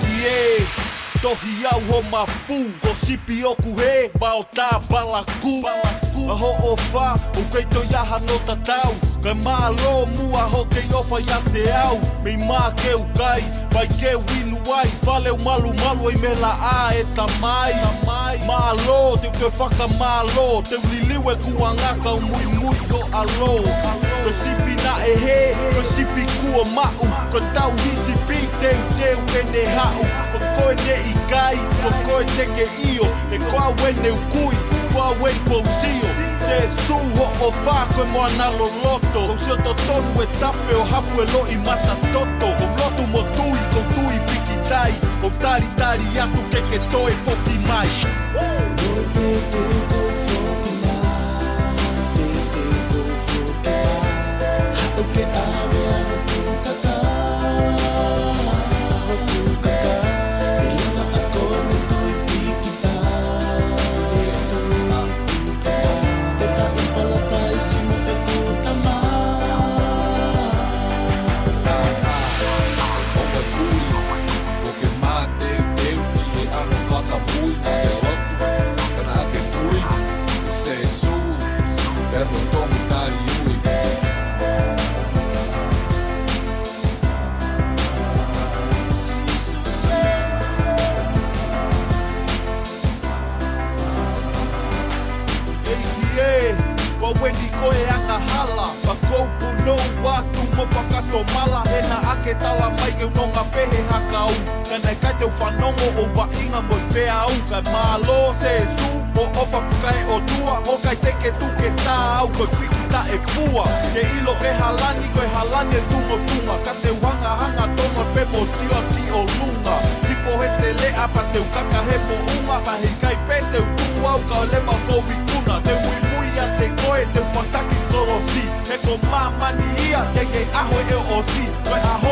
Yeah. Tohiau, Romafu, Ocipio, Curê, Baltá, Balacu. Balacu aho o fa O kei tau iaha no ta tau Kai mālo mua ho kei ofa ia te au Mei que keu kai, vai keu inu ai Valeu malu malu ei me la a e ta mai Mālo, te te whaka mālo Te e kuangaka ka mui mui o alo Ka sipi na e he, ka sipi kua mau Ka tau hisi pi teu teu e ne hau Ka koe ne i kai, ka koe te ke io E koa wene ukui wā wei pou zio Se su ho o fā koe moa nalo loto Kou seo to tonu e tawhi o hapu e loi mata toto O lotu mo tui, kou tui piki tai O tari tari atu ke ke toe fofi mai Kou tui koe anga hala Pa kouku no watu mo whakato mala He na ake tala mai ke unonga pehe haka au Ka nei kai teo whanongo o wa inga mo i pea au Ka malo se su po ofa fukai o tua Ho kai teke tuke tā au koe whiku ta e kua Ke ilo ke halani koe halani e tumo tuma Ka te wanga hanga tonga pe mo siwa ti o lunga Ki fo he te lea pa teo kaka he po unga Pa hei kai pe teo tu au ka lema kou I mama ni here, yeah, yeah, ahoy LOC, where I